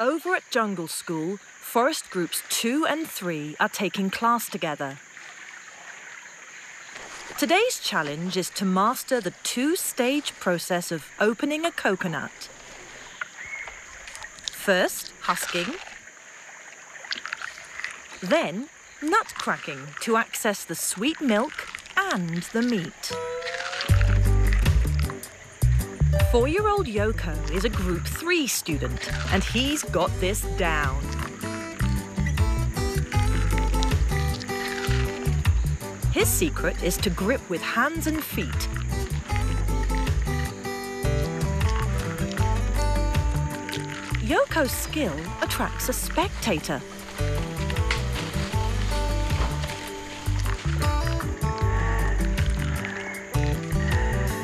Over at Jungle School, forest groups two and three are taking class together. Today's challenge is to master the two-stage process of opening a coconut. First, husking. Then, nut cracking to access the sweet milk and the meat. Four-year-old Yoko is a Group 3 student, and he's got this down. His secret is to grip with hands and feet. Yoko's skill attracts a spectator.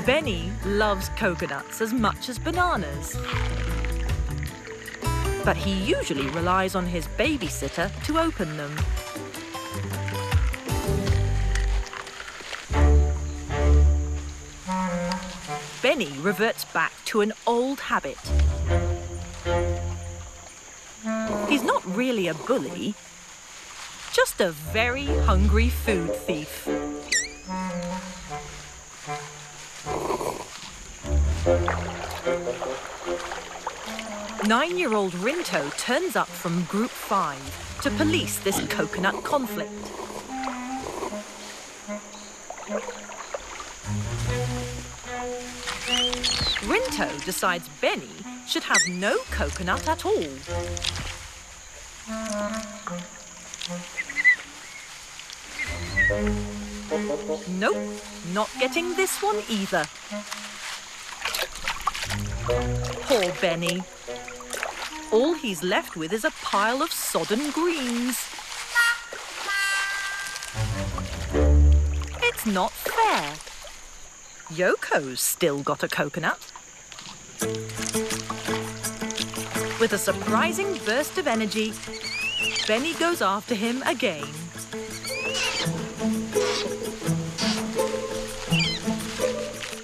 Beni loves coconuts as much as bananas. But he usually relies on his babysitter to open them. Beni reverts back to an old habit. He's not really a bully, just a very hungry food thief. Nine-year-old Rinto turns up from Group 5 to police this coconut conflict. Rinto decides Beni should have no coconut at all. Nope, not getting this one either. Poor Beni. All he's left with is a pile of sodden greens. It's not fair. Yoko's still got a coconut. With a surprising burst of energy, Beni goes after him again.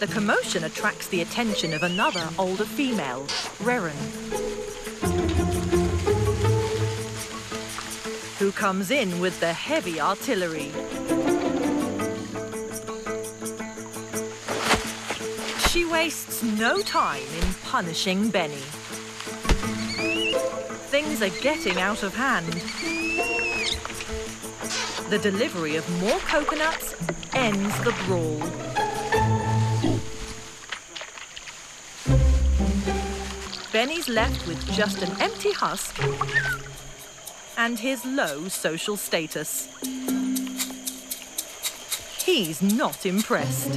The commotion attracts the attention of another older female, Reren. Who comes in with the heavy artillery. She wastes no time in punishing Beni. Things are getting out of hand. The delivery of more coconuts ends the brawl. Beni's left with just an empty husk and his low social status. He's not impressed.